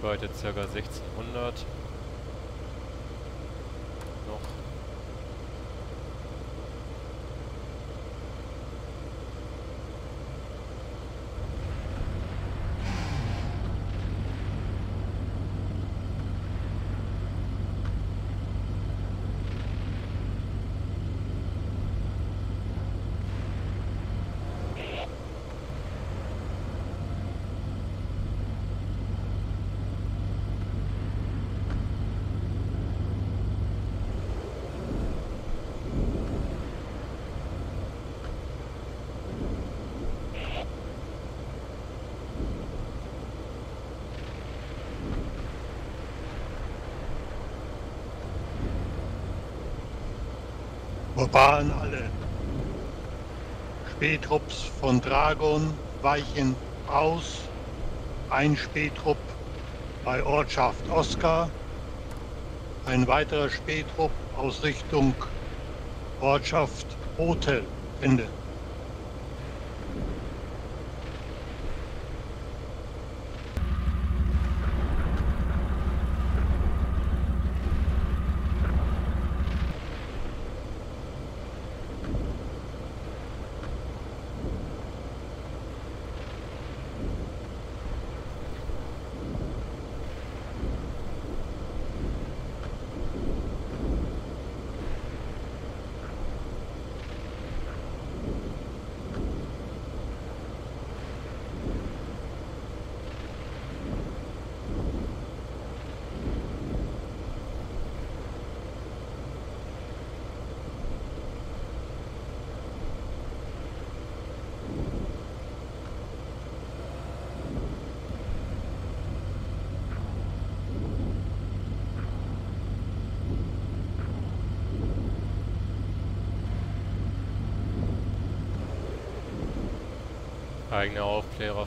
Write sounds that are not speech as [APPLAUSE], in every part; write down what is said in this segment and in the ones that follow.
Sichtweite ca. 1600. Urban alle. Spätrupps von Dragon weichen aus. Ein Spätrupp bei Ortschaft Oskar. Ein weiterer Spätrupp aus Richtung Ortschaft Hotel. Ende. Eigene Aufklärer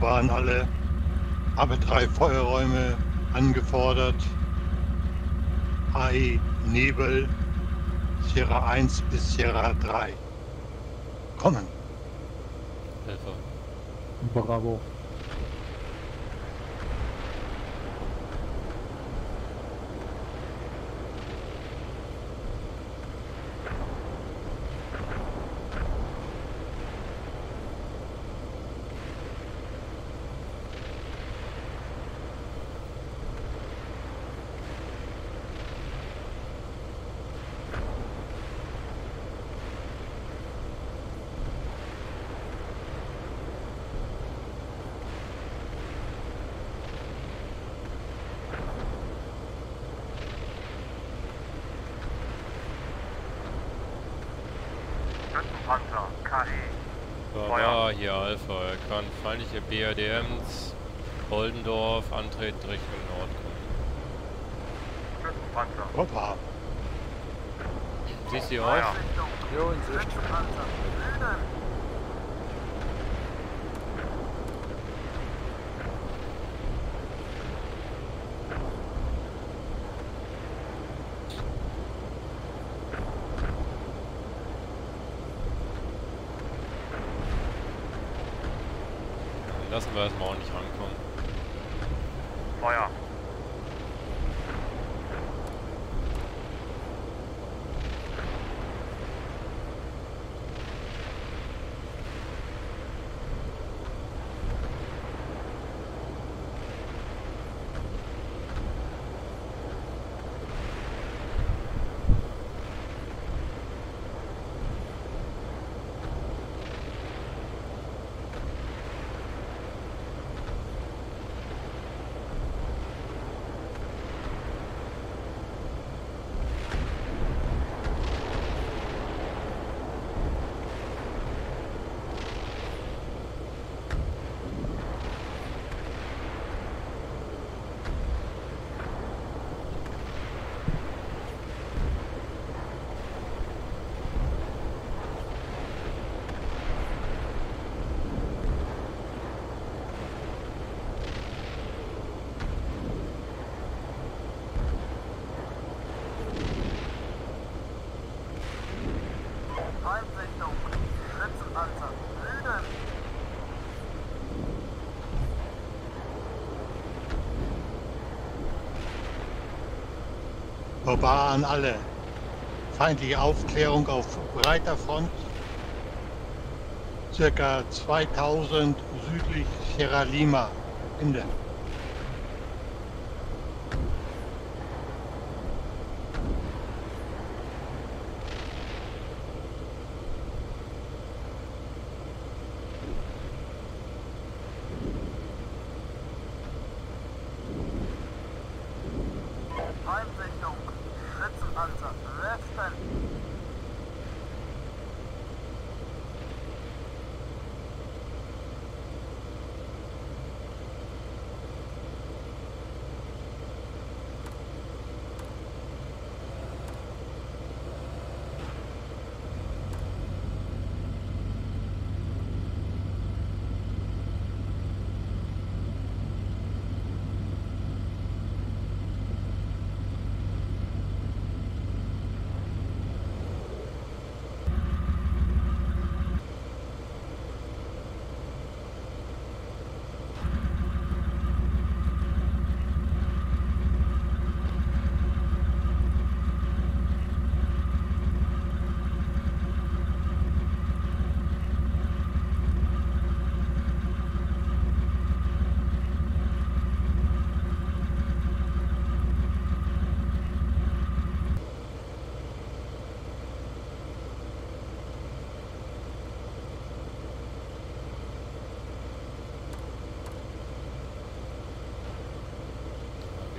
waren alle, habe drei Feuerräume angefordert. HE Nebel, Sierra 1 bis Sierra 3. Kommen. Helfer. Bravo. Schützenpanzer, KE. Baba, hier Alpha. Er kann feindliche BRDMs Oldendorf antreten Richtung Nordkon. Schützenpanzer. Hoppa. Siehst du die Ah, auf? ja. Jo, in Sicht. Schützenpanzer. Süden. Dann lassen wir erstmal auch nicht rankommen. Feuer. Feindsichtung. Schützenpanzer. Süden. Hoppa an alle. Feindliche Aufklärung auf breiter Front. Circa 2000 südlich Sierra Lima. Ende. Feindsichtung. Schützenpanzer. Westen.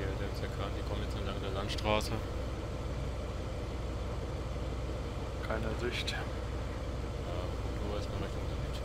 BRDMs erkannt, die kommen jetzt entlang der Landstraße. Keine Sicht. Ja, nur erstmal Richtung Süd.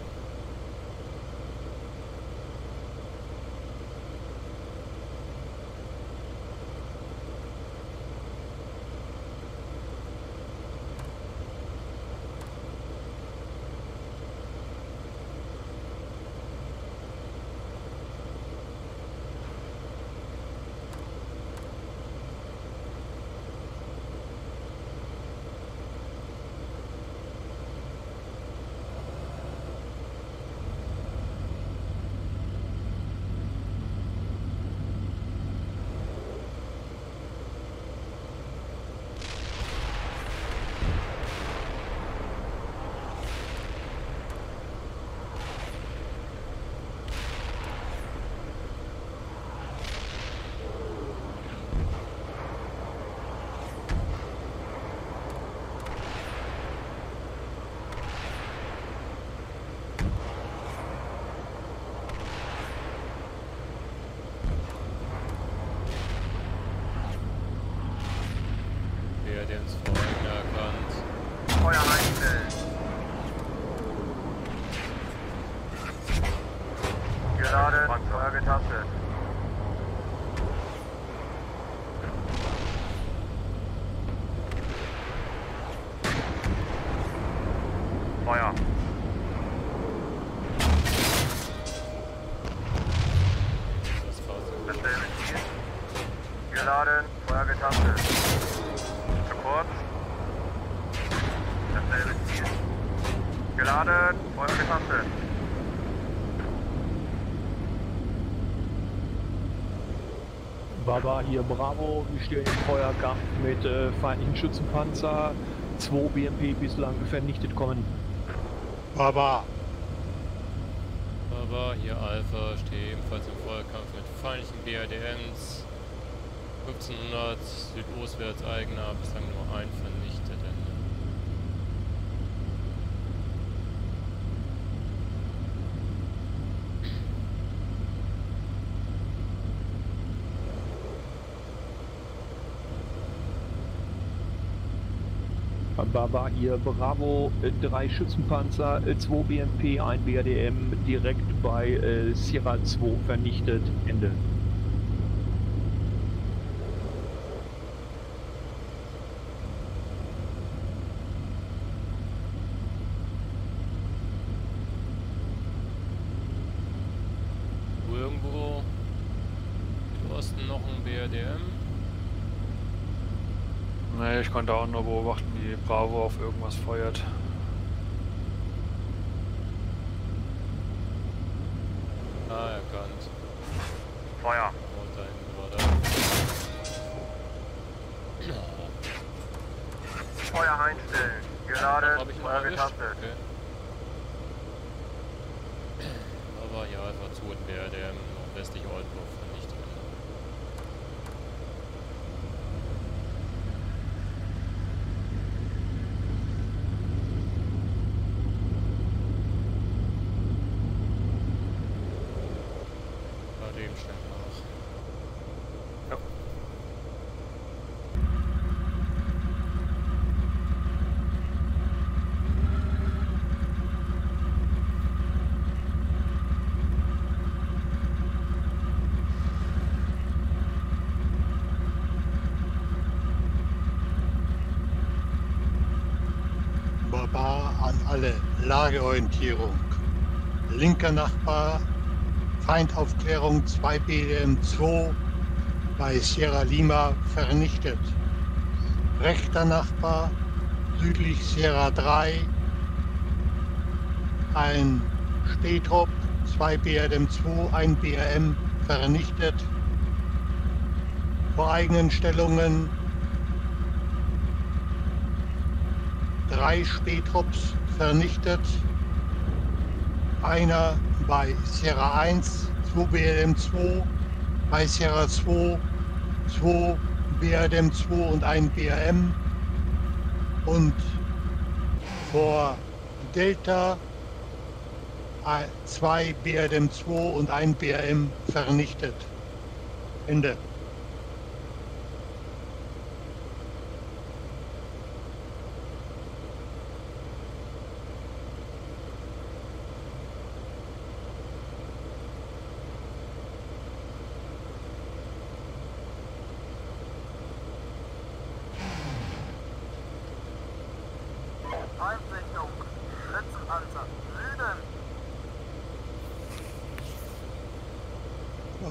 Geladen, Feuer getastet. Zu kurz. Dasselbe Ziel. Geladen, Feuer getastet. Baba, hier Bravo, wir stehen im Feuerkampf mit äh, feindlichen Schützenpanzer. 2 BMP bislang vernichtet kommen. Baba, Aber hier Alpha steht ebenfalls im Feuerkampf mit feindlichen BRDMs. 1500 südostwärts eigener, bislang nur ein vernichtet. Ende. Baba, hier Bravo, äh, drei Schützenpanzer, 2 BMP, ein BRDM direkt bei äh, Sierra 2 vernichtet. Ende. Wo irgendwo Südosten noch ein BRDM. Nee, ich konnte auch nur beobachten, wie Bravo auf irgendwas feuert. Ah, erkannt. Feuer. Und da hinten war der. Oh, Feuer einstellen. Geladen, hab ich ihn Feuer erwischt? getastet. Okay. Aber ja, Alpha 2 und BRDM nordwestlich Oldenburg vernichtet. Bei dem schnell nach. Baba an alle. Lageorientierung. Linker Nachbar, Feindaufklärung 2 BDM 2 bei Sierra Lima vernichtet. Rechter Nachbar, südlich Sierra 3, ein Spähtrupp, 2 BRM 2, ein BRM vernichtet. Vor eigenen Stellungen drei Spähtrupps vernichtet. Einer bei Sierra 1, 2 BRM 2, bei Sierra 2, 2 BRM 2 und ein BRM. Und vor Delta 2 BRM 2 und ein BRM vernichtet. Ende. Feindsichtung. Schützenpanzer. Süden.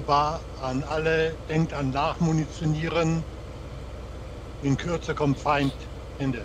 war an alle, denkt an Nachmunitionieren. In Kürze kommt Feind. Ende.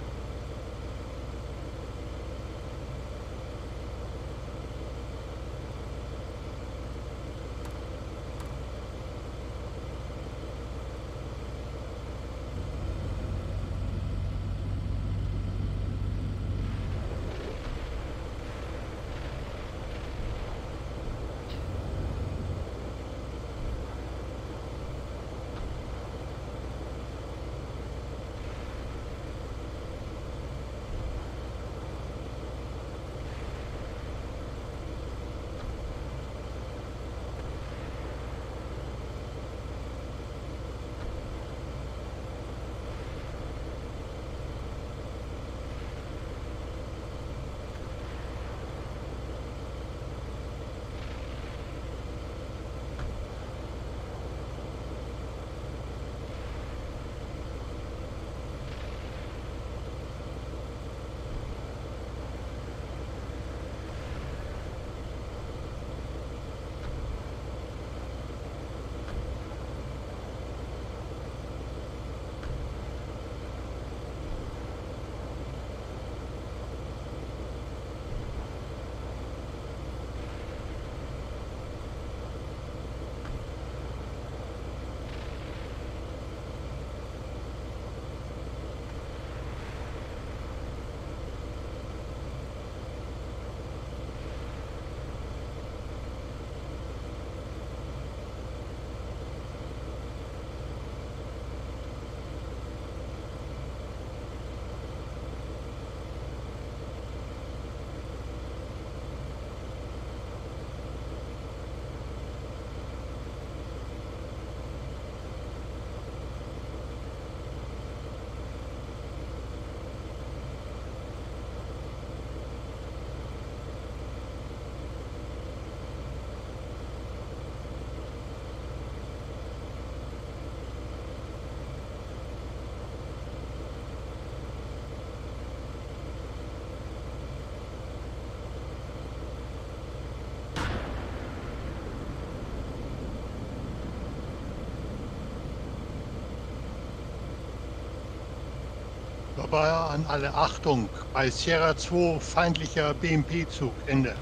Dabei an alle Achtung. Bei Sierra 2 feindlicher BMP-Zug. Ende.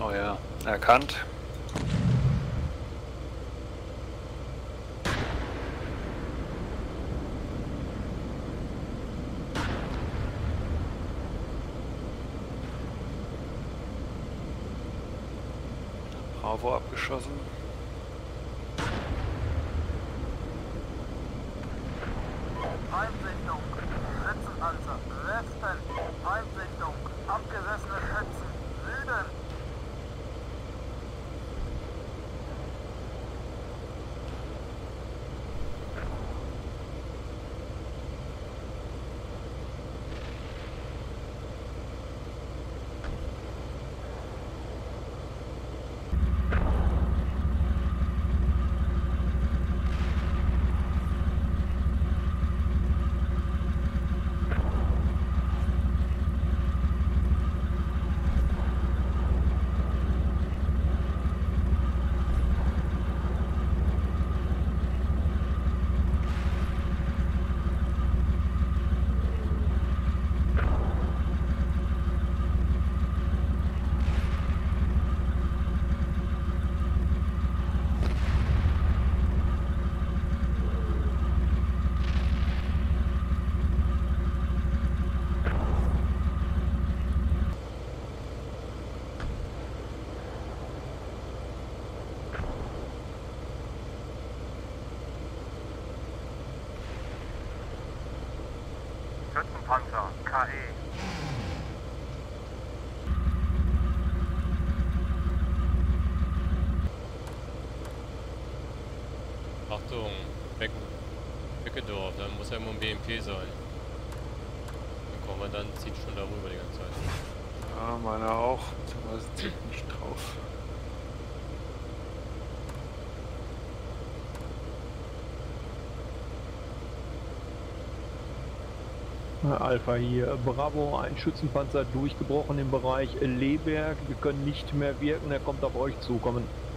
Oh ja, erkannt. Bravo abgeschossen. Schützenpanzer. KE. Achtung, Becken. Beckendorf, dann muss ja immer ein BMP sein. Der Kommandant zieht schon darüber die ganze Zeit. Ja, meiner auch. Beziehungsweise zieht nicht drauf. Alpha hier, Bravo, ein Schützenpanzer durchgebrochen im Bereich Leberg. Wir können nicht mehr wirken, er kommt auf euch zukommen. Hilfe.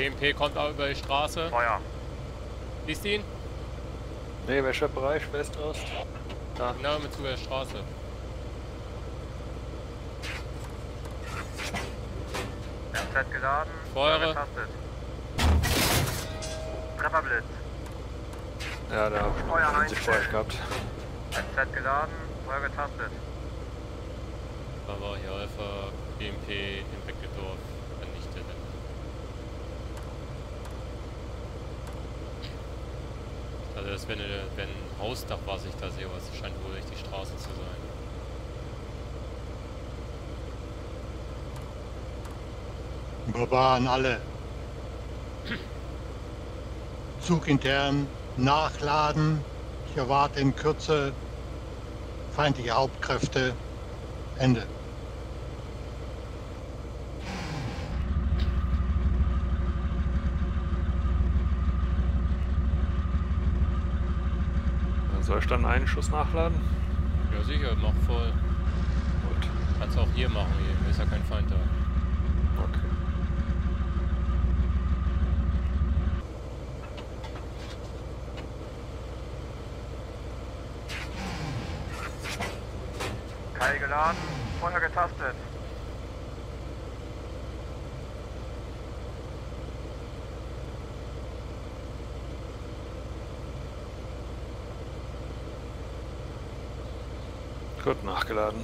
BMP kommt auch über die Straße. Feuer. Siehst du ihn? Nee, welcher Bereich? West-Ost? Da. Genau mit zu der Straße. MZ geladen. Feuere. Getastet. Trefferblitz. Ja, da hab ich Feuer noch 90 einstellen. Feuer gehabt. MZ geladen. Feuer getastet. Bravo hier Alpha, BMP im Beckeldorf vernichtet. Das wenn, eine- wenn ein Hausdach, was ich da sehe, es scheint wohl echt die Straße zu sein. Barbaren alle. Zug intern nachladen. Ich erwarte in Kürze feindliche Hauptkräfte. Ende. Soll ich dann einen Schuss nachladen? Ja sicher, mach voll. Gut. Kannst auch hier machen, hier ist ja kein Feind da. Okay. Keil geladen, Feuer getastet. Gut, nachgeladen.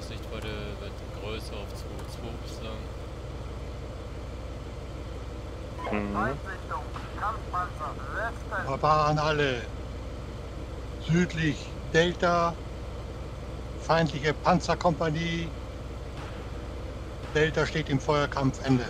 Sichtweite wird größer auf 2,2 bislang. Mhm. Einsichtung, Kampfpanzer, Westen. Barbaren alle. Südlich Delta. Feindliche Panzerkompanie. Delta steht im Feuerkampf. Ende.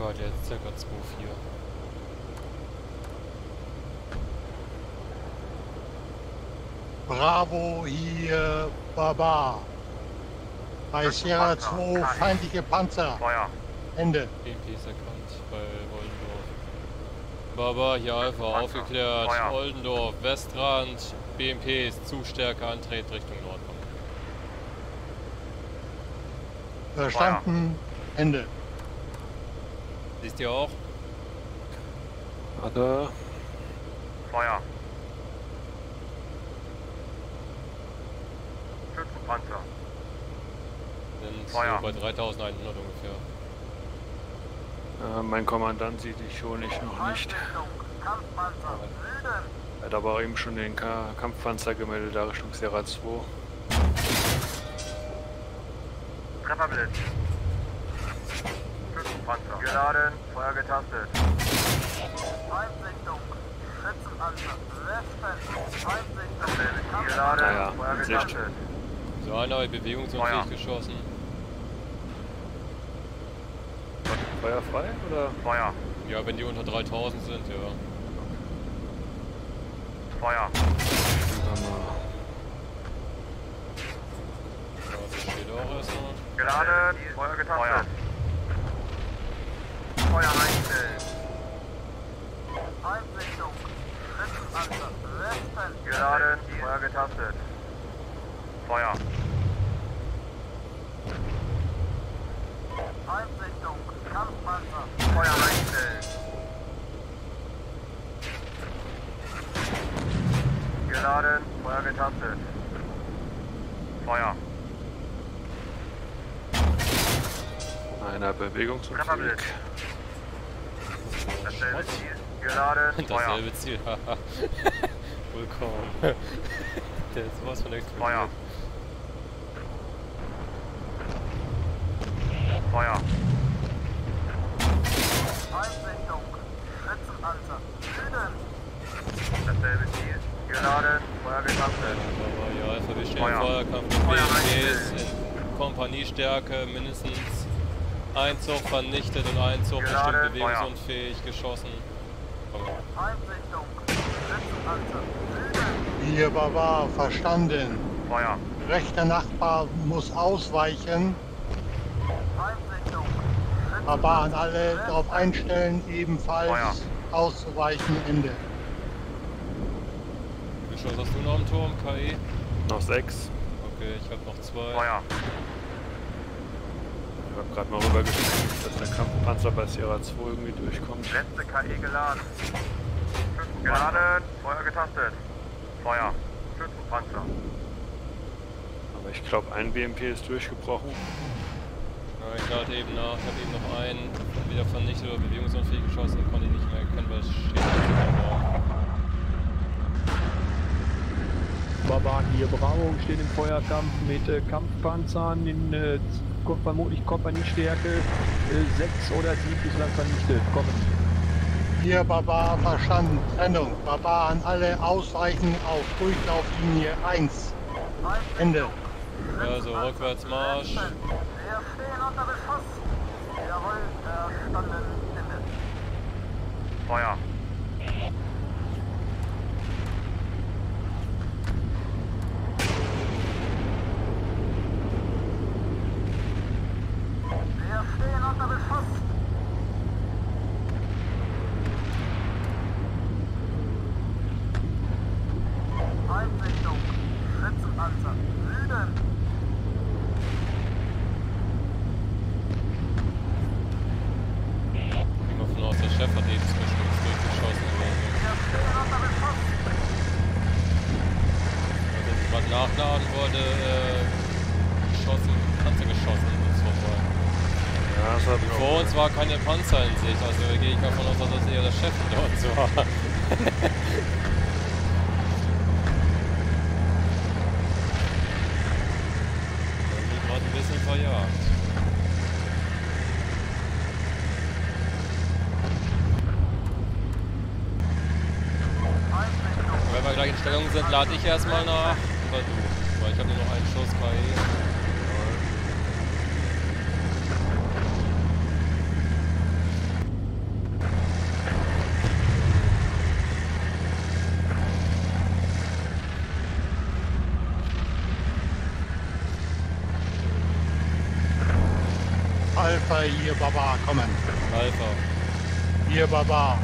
Reichweite jetzt circa 2,4. Bravo hier, Baba. Bei Sierra 2 feindliche Panzer. Feuer. Ende. BMP ist erkannt bei Oldendorf. Baba, hier Alpha, Panzer. aufgeklärt. Feuer. Oldendorf, Westrand, BMP ist Zustärke, antreten Richtung Nordbahn. Verstanden. Ende. Du auch? Warte. Feuer. Schützenpanzer. Sind Feuer. so bei 3100 ungefähr. Äh, mein Kommandant sieht die schon ich noch nicht. Er hat aber eben schon den Ka Kampfpanzer gemeldet, da Richtung Sierra 2. Trefferblitz. Schützenpanzer. Geladen. Feuer getastet. Feindsichtung. Schützenpanzer. Westen. Ziel. Geladen. Naja, Feuer getastet. So, einer bewegungsunfähig Feuer. geschossen. Feuer frei oder? Feuer. Ja, wenn die unter 3000 sind, ja. Feuer. Ja, das steht auch erstmal. Geladen. Feuer getastet. Feuer einstellen. Feindsichtung. Schützenpanzer. Westen. Geladen. Feuer getastet. Feuer. Feindsichtung. Kampfpanzer. Feuer einstellen. Geladen. Feuer getastet. Feuer. Einer bewegungsunfähig. Trefferblitz. Dasselbe Ziel. Feuer. Dasselbe Ziel, haha. [LAUGHS] Willkommen. [LAUGHS] Der ist sowas von explodiert. Feuer. Feuer. Feindsichtung. Schützenpanzer. Süden. Dasselbe Ziel. Geladen. Feuer getastet. Aber ja, Alpha, wir stehen Feuer. Feuerkampf Feuer einstellen. in Kompaniestärke, mindestens ein Zug vernichtet und ein Zug Gerade bestimmt bewegungsunfähig geschossen. Hier, Baba. Verstanden. Feuer. Rechter Nachbar muss ausweichen. Baba an alle darauf einstellen, ebenfalls Feuer. auszuweichen. Ende. Wie viel Schuss hast du noch am Turm, KI? Noch sechs. Okay, ich habe noch zwei. Feuer. Ich habe gerade mal rübergeschickt, dass der Kampfpanzer bei Sierra 2 irgendwie durchkommt. Letzte KE geladen. Schützen geladen. Feuer getastet. Feuer. Schützenpanzer. Aber ich glaube, ein BMP ist durchgebrochen. Ja, ich lade eben nach, ich habe eben noch einen wieder vernichtet oder bewegungsunfähig geschossen, konnte ihn nicht mehr erkennen, weil es steht nicht Baba hier, Bravo steht im Feuerkampf mit äh, Kampfpanzern in äh, vermutlich Kompaniestärke äh, 6 oder 7 bislang vernichtet. Kommen. Hier, Baba. Verstanden. Trennung. Baba an alle ausweichen auf Durchlauflinie 1. Ende. Also Rückwärtsmarsch. Wir stehen unter Beschuss. Jawohl, verstanden. Ende. Feuer. Wir stehen unter Beschuss. Feindsichtung. Schützenpanzer. Süden. Ich gehe mal von aus, der Chef hat eben zwischen uns durchgeschossen oder so. Wir stehen unter Beschuss. Als er sich gerade nachladen wollte, äh, geschossen, Panzer geschossen an uns vorbei. Ja, das habe ich Vor auch. uns war keine Panzer in Sicht, also gehe ich davon aus, dass das eher der Chef hinter uns war. Dann sind gerade ein bisschen verjagt. Feindsichtung. Wenn wir gleich in Stellung sind, lade ich erstmal nach. Oder du. Weil ich habe nur noch einen Schuss KI. Alpha hier, Baba, kommen. Alpha. Hier, Baba.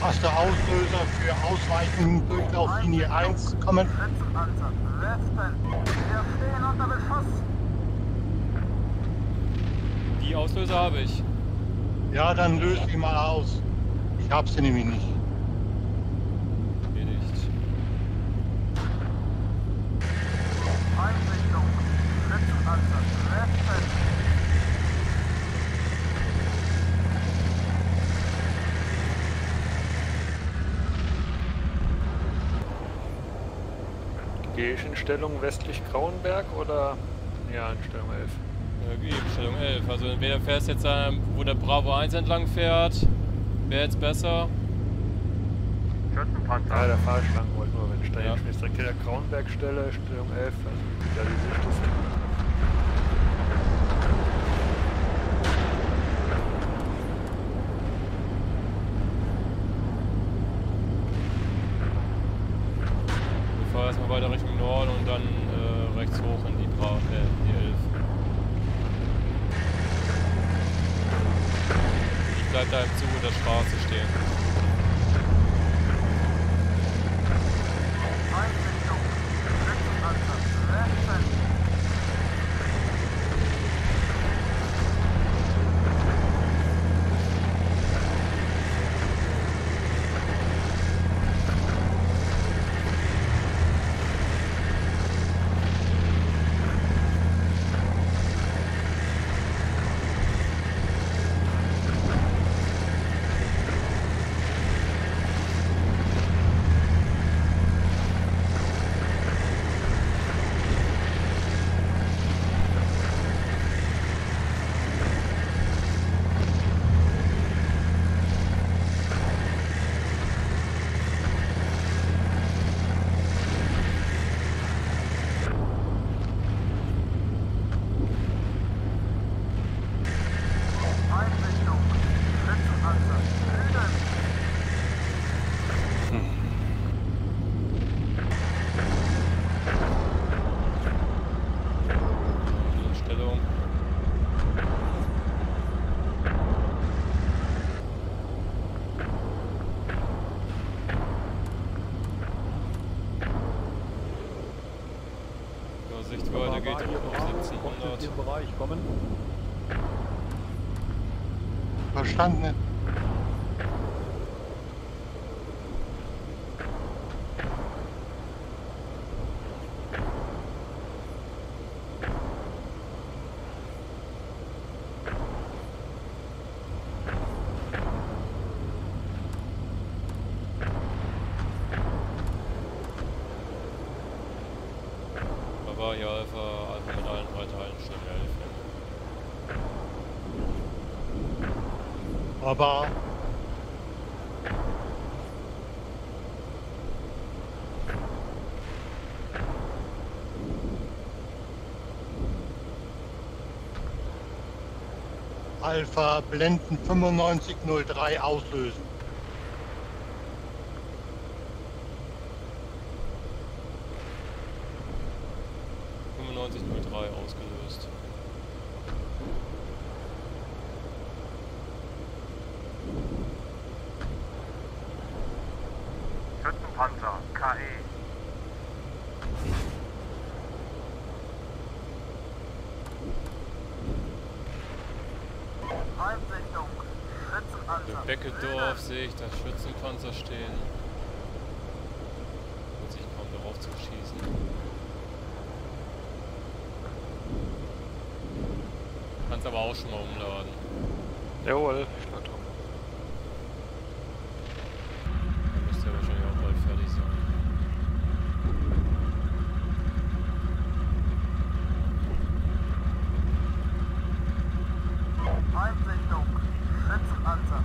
Hast du Auslöser für Ausweichen Durchlauflinie 1? Kommen. Die Auslöser habe ich. Ja, dann löst die mal aus. Ich hab sie nämlich nicht. Erledigt. Einrichtung. Schützenpanzer, Westen. Gehe ich in Stellung westlich Grauenberg oder ja in Stellung 11? Ja, Stellung 11. Also entweder fährst jetzt, wo der Bravo 1 entlang fährt, wäre jetzt besser. Schützenpanzer. Ja, der Fahrschlangen wollte nur, wenn ich da Ja. jetzt mich direkt hinter Grauenberg stelle, Stellung 11, also ja, die Sicht ist. Wir fahren erstmal weiter Richtung Norden und dann äh, rechts hoch in die Bravo, äh, die 11. Da im Zuge der Straße stehen. Einrichtung. Schützenpanzer, Westen. Einrichtung. Schützenpanzer, Süden. In Stellung. Ja, Sichtweite geht Baba, hier auf Bravo, kommt in 1700. den Bereich, kommen. Verstanden? Aber hier Alpha, Alpha mit allen drei Teilen Stellung 11. Baba. Alpha Blenden 9503 auslösen. Ja. 9503 ausgelöst. Schützenpanzer, KE. Einrichtung. Schützenpanzer, Im Beckeldorf sehe ich das Schützenpanzer stehen. Lohnt sich kaum darauf zu schießen. Kannst aber auch schon mal umladen. Jawohl, ich lade um. Dann müsste ja wahrscheinlich auch bald fertig sein. Einrichtung. Schützenpanzer,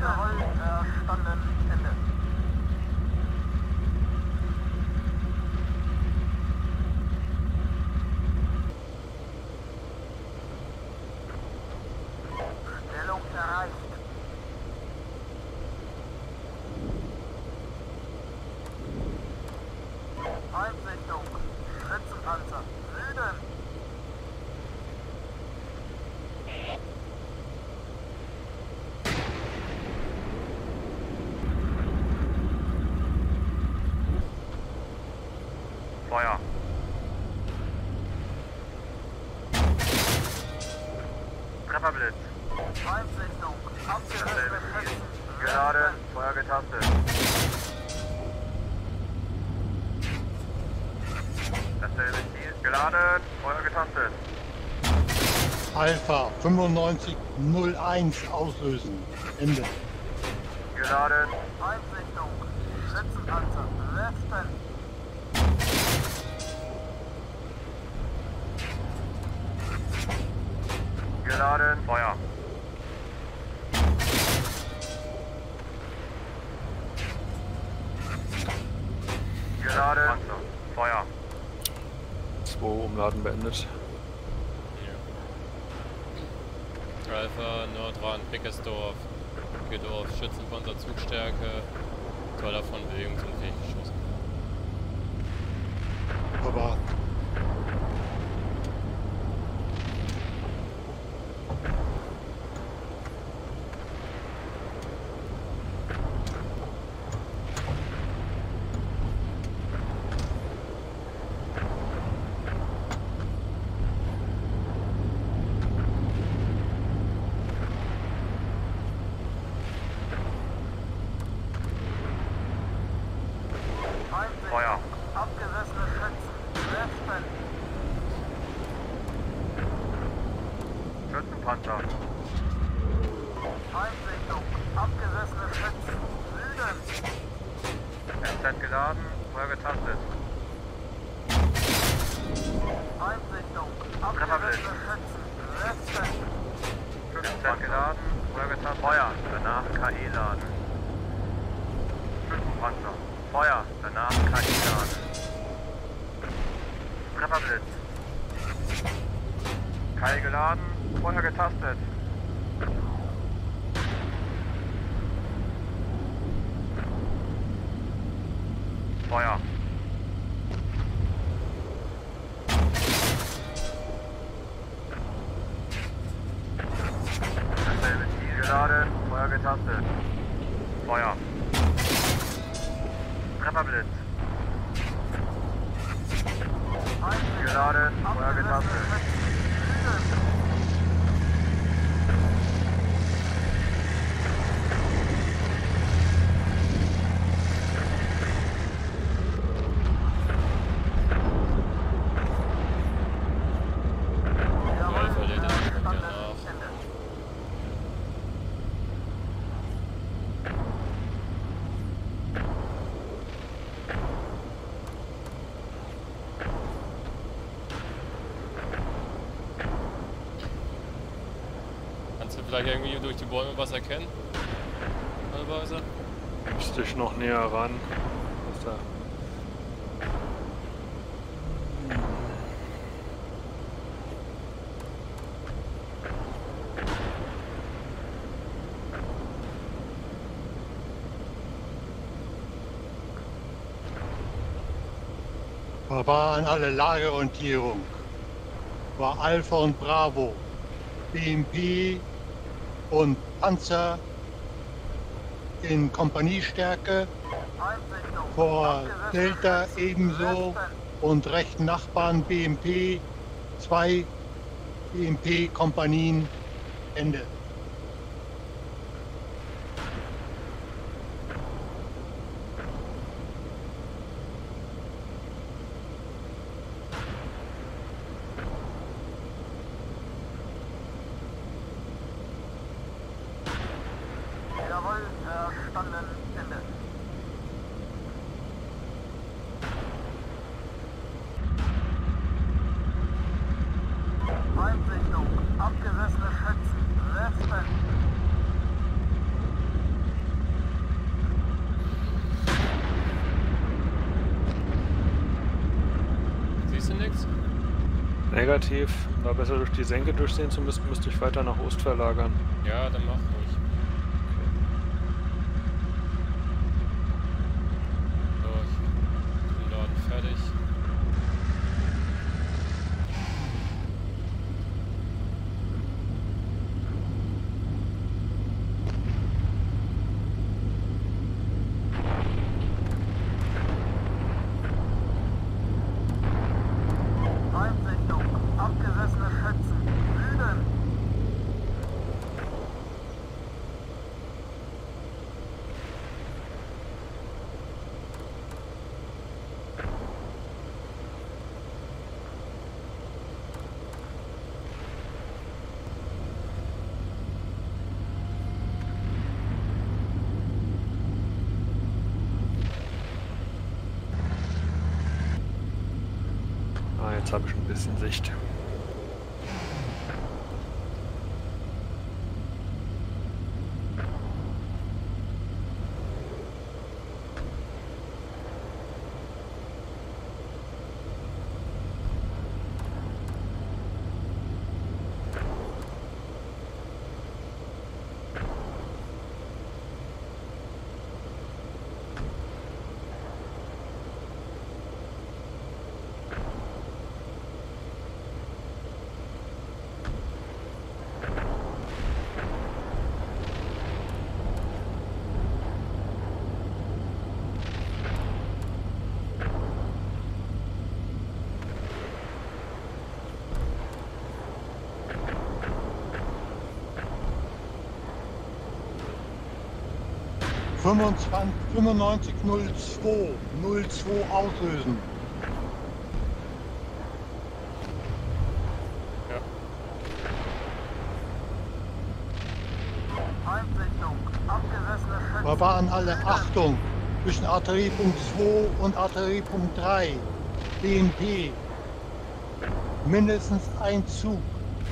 Jawohl, verstanden. Ende. Stellung erreicht. Trefferblitz. Feindsichtung. Abgerissene Dasselbe Ziel. Schützen. Geladen. Feuer getastet. Dasselbe Ziel. Geladen. Feuer getastet. Alpha 9501 auslösen. Ende. Geladen. Feindsichtung. Schützenpanzer. Westen. Geladen. Feuer. Geladen. Panzer. Feuer. 2 Umladen beendet. Ja. Alpha, Nordrand, Bickersdorf, Gedorf, Schützenpanzer, Zugstärke, toller von bewegungsunfähig geschossen. Aber Feindsichtung. Feuer. Abgerissene Schützen. Westen. Schützenpanzer. Feindsichtung. Abgerissene Schützen. Süden. SZ geladen. Feuer getastet. Feindsichtung. Trefferblitz. Abgerissene Schützen. Westen. SZ geladen. Feuer getastet. Feuer. Danach KE laden. Schützenpanzer. Feuer. Danach KE laden. Trefferblitz. KE geladen. Feuer getastet. Feuer. Dasselbe Ziel geladen, Feuer getastet. Feuer. Trefferblitz. Feindsichtung. Geladen, Feuer Abgerissene getastet. Schützen. Süden. Jawohl, Alpha lädt an, verstanden. kommt ja nach. Ende. Kannst du vielleicht irgendwie durch die Bäume was erkennen? Teilweise? Müsste ich noch näher ran. Was da? Baba an alle Lagerorientierung. War Alpha und Bravo. BMP und Panzer in Kompaniestärke. Vor Delta ebenso und rechten Nachbarn BMP. Zwei BMP-Kompanien. Ende. Jawohl, verstanden. Ende. Feindsichtung. Abgerissene Schützen. Westen. Siehst du nichts? Um da besser durch die Senke durchsehen zu müssen, müsste ich weiter nach Ost verlagern. Ja, dann mach ruhig. So, ich bin dort fertig. Feindsichtung. Abgerissene Schützen. Süden. Jetzt habe ich ein bisschen Sicht. Fünfundzwanzig, 9502, 02 auslösen. Abgesessene Schützen. Barbaren alle, Achtung! Zwischen Artilleriepunkt 2 und Artilleriepunkt 3, BNP. Mindestens ein Zug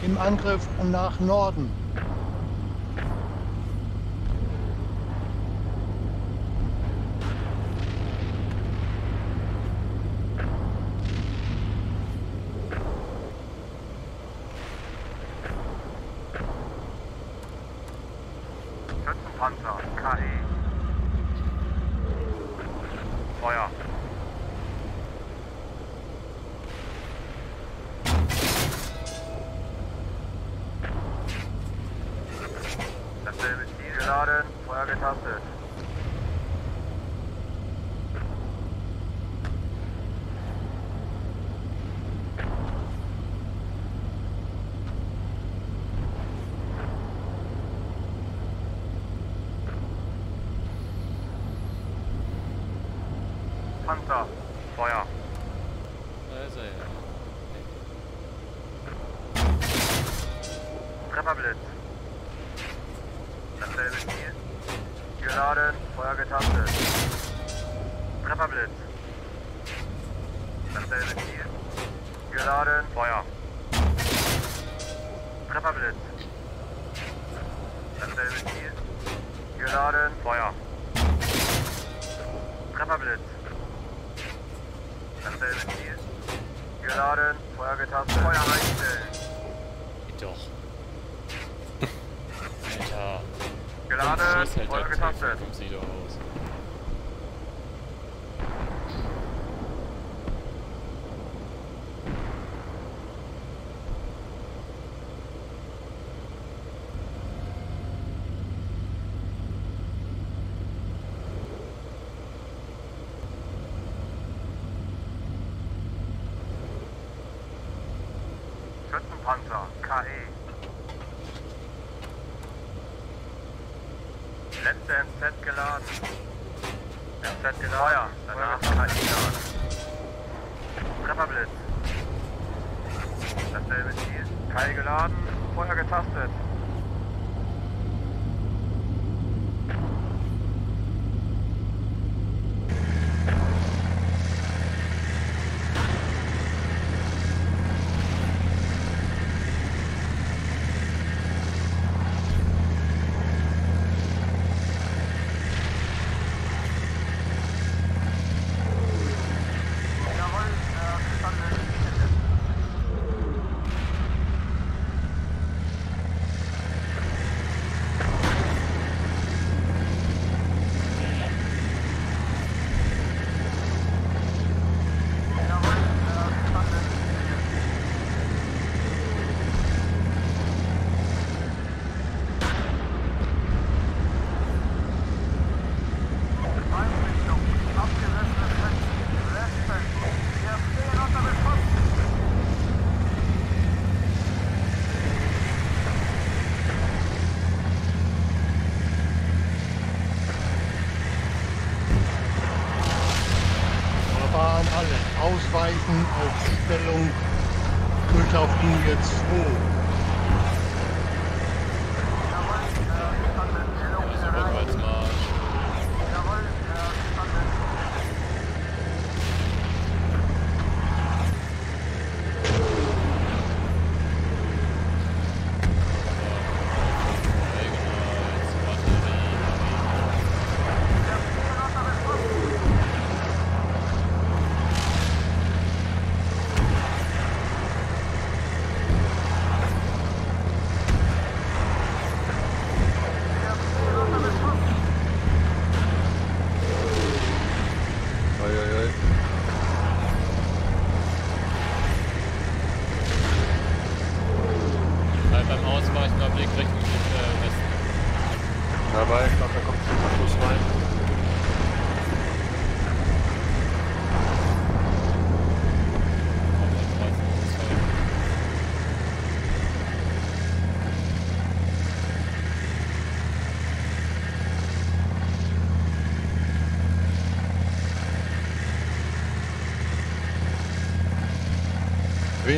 im Angriff nach Norden. Schützenpanzer, KE. Feuer. Dasselbe Ziel geladen, Feuer getastet. Panzer, Feuer. Da ist er ja. Trefferblitz. Dasselbe Ziel. Geladen, Feuer getastet. Trefferblitz. Dasselbe Ziel. Geladen, Feuer. Trefferblitz. Dasselbe Ziel. Geladen, Feuer. Trefferblitz. Ziel. Geladen, Feuer getastet. Feuer einstellen. Geht doch. [LAUGHS] Alter. Geladen, halt Feuer der getastet. Kommt sie doch aus.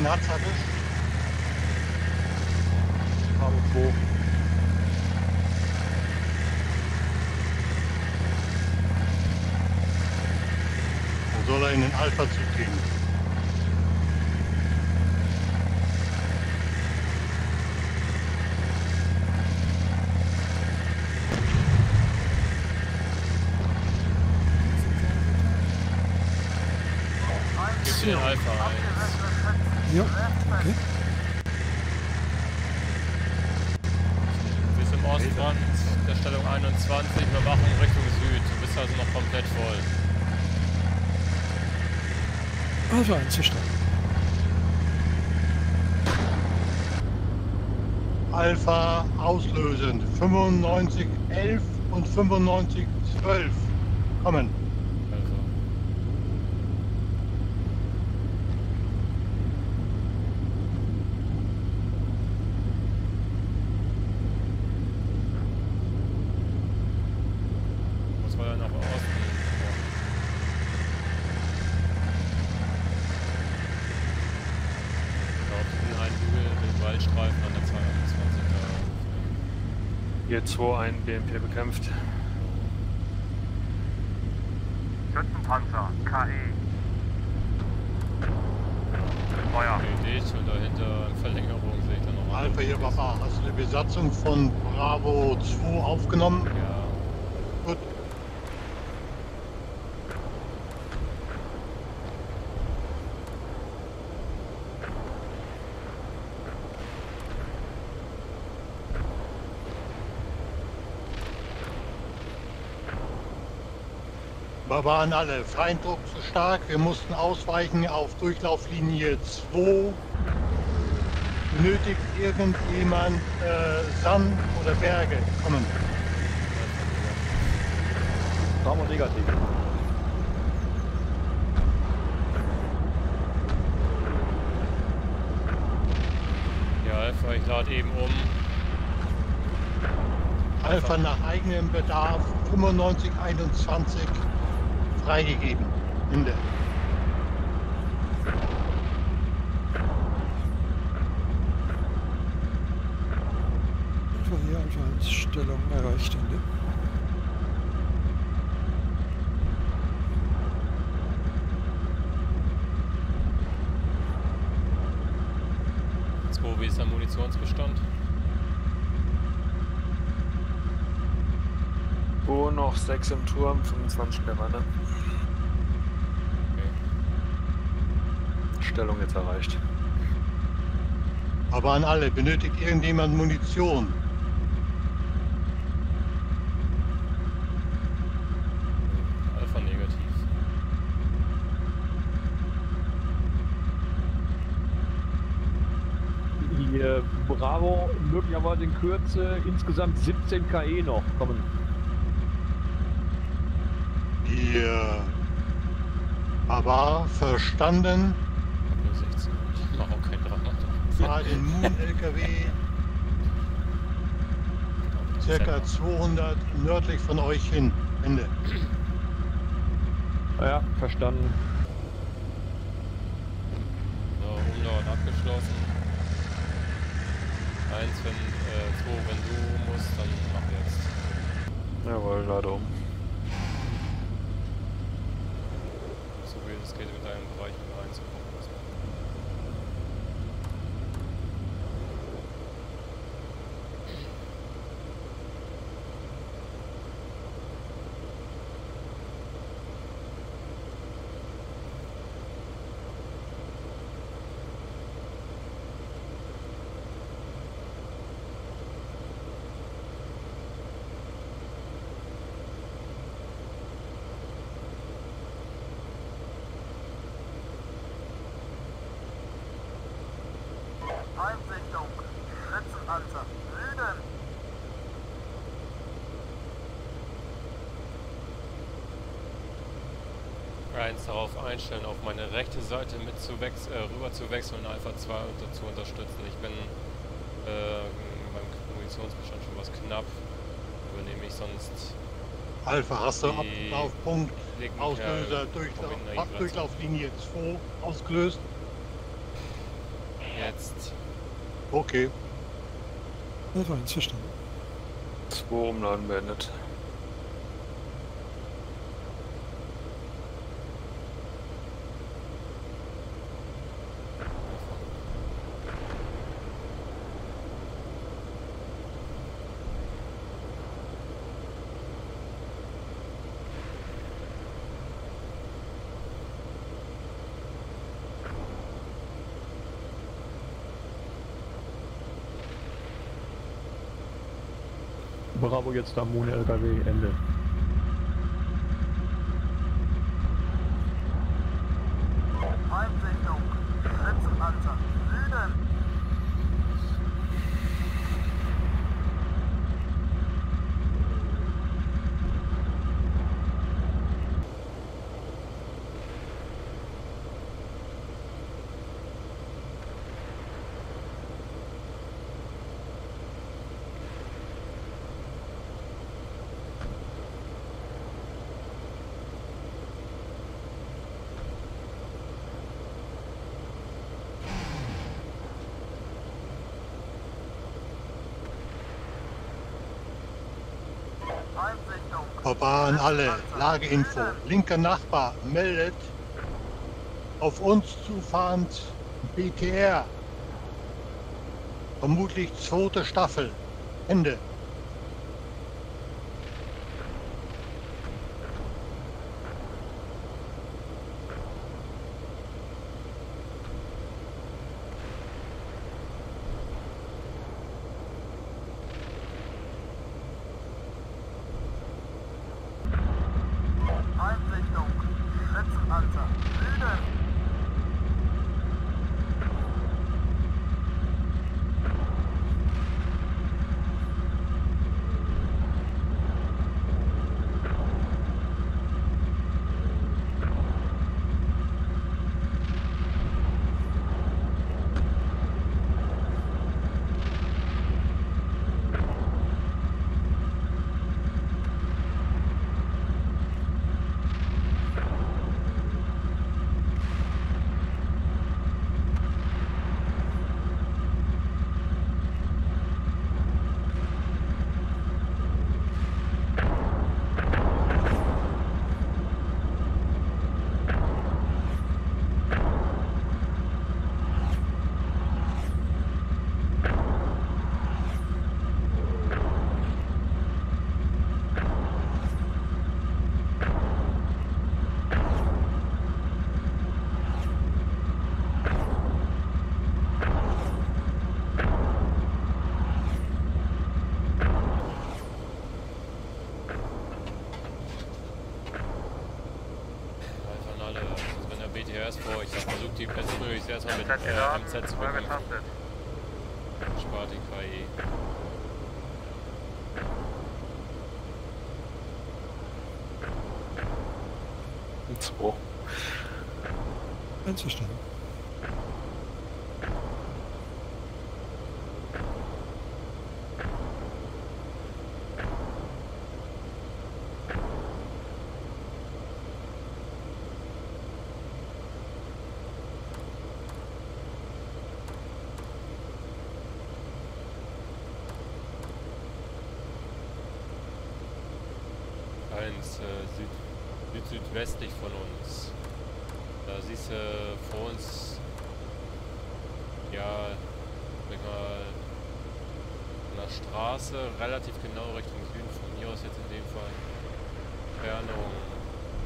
not hat tabii. Alpha 1 verstanden. Alpha auslösen. 95, 11 und 95, 12. Kommen. Also. Muss man ja nach Osten. Ja, auf diesen einen Hügel mit Waldstreifen an der 220 da. Hier 2 ein BMP bekämpft. Schützenpanzer, KE. Feuer. Nee, dich und dahinter in Verlängerung sehe ich dann noch Alpha hier. Papa. Hast du die Besatzung von Bravo 2 aufgenommen? Ja, Gut. Baba an alle. Feindruck zu stark. Wir mussten ausweichen auf Durchlauflinie 2. Benötigt irgendjemand äh, Sand oder Berge? Kommen. Bravo negativ. ja, Alpha, ich lade eben um. Alpha nach eigenem Bedarf 9521 freigegeben. Ende. Alpha hier, Alpha 1 Stellung erreicht. Ende. Zwei, wie ist der Munitionsbestand? Wo noch 6 im Turm, 25 der Wanne. Stellung jetzt erreicht. Aber an alle, benötigt irgendjemand Munition? Alpha negativ. Bravo möglicherweise in Kürze insgesamt 17 KE noch kommen. Hier. Aber verstanden. Hab nur 16 und mach auch kein Drama. Fahr den Moon-LKW circa 200 nördlich von euch hin. Ende. Ja, verstanden. So, Umlaut abgeschlossen. Eins, wenn, äh, zwei, wenn du musst, dann mach jetzt. Jawohl, lade um. So wie es geht, mit deinem Bereich mit reinzukommen. Feindsichtung. Schützenpanzer. Süden. Eins darauf einstellen, auf meine rechte Seite mit zu wechs äh, rüber zu wechseln und Alpha 2 unter zu unterstützen. Ich bin äh, beim Munitionsbestand schon was knapp. Übernehme ich sonst Alpha, hast du Ablaufpunkt, Auslöser, Durchlauf, Durchlauflinie 2 ausgelöst? Jetzt. Okay. Alpha 1 verstanden. 2 Umladen beendet. Jetzt am Mone LKW, Ende. Feindsichtung. Schützenpanzer. Süden. An alle. Lageinfo. Linker Nachbar meldet auf uns zufahrend BTR. Vermutlich zweite Staffel. Ende. Feindsichtung. Schützenpanzer. Süden. Einfach an alle. Also wenn der BTR ist vor, ich sag, versucht die bestmöglichst erstmal mit MZ äh, geladen. MZ zu Feuer bekämpfen. getastet. Spart die KI. Und 2. 1 verstanden. Eins, äh, süd, süd südwestlich von uns. Da siehst du vor uns, ja, sag mal, der Straße, relativ genau Richtung Süden von mir aus jetzt in dem Fall. Entfernung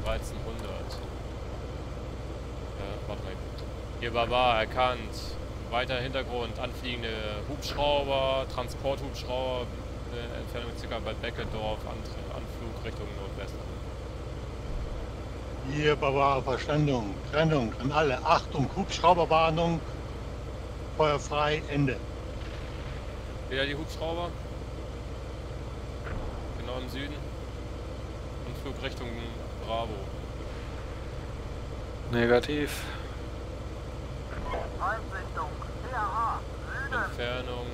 1300. Äh, warte mal. Hier Baba erkannt. Weiter Hintergrund, anfliegende Hubschrauber, Transporthubschrauber, äh, Entfernung circa bei Beckedorf, Anflug Richtung Nordwesten. Hier, Baba, Verstandung. Trennung an alle. Achtung, Hubschrauberwarnung. Feuer frei. Ende. Wieder die Hubschrauber. Genau im Süden. Anflug Richtung Bravo. Negativ. Feindsichtung. PAH. Süden. Entfernung.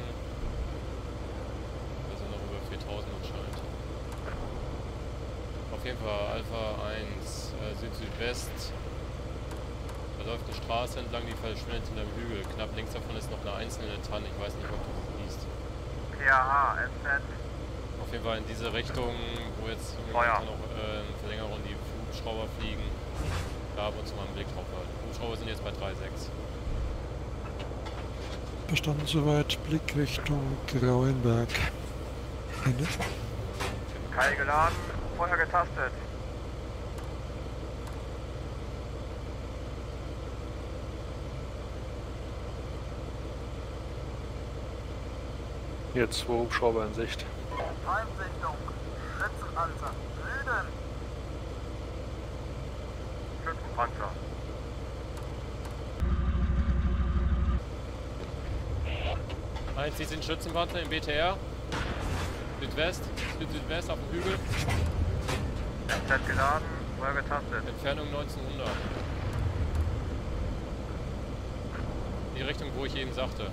Wir sind noch über 4000 anscheinend. Auf jeden Fall Alpha 1, äh, Süd-Südwest. Da läuft eine Straße entlang, die verschwindet hinterm Hügel. Knapp links davon ist noch eine einzelne Tanne. Ich weiß nicht, ob du sie siehst. PAH, SZ. Auf jeden Fall in diese Richtung, wo jetzt Feuer. momentan noch äh, in Verlängerung die Hubschrauber fliegen. Da ab und zu mal einen Blick drauf halten. Hubschrauber sind jetzt bei 3,6. Verstanden soweit. Blick Richtung Grauenberg. Ende. Keil geladen, Feuer getastet. Hier zwei Hubschrauber in Sicht. Feindsichtung. Schützenpanzer. Süden. Schützenpanzer. Eins, die sind Schützenpanzer im BTR. Südwest, Süd-Südwest auf dem Hügel. SZ geladen, Feuer getastet. Entfernung 1900. Die Richtung, wo ich eben sagte.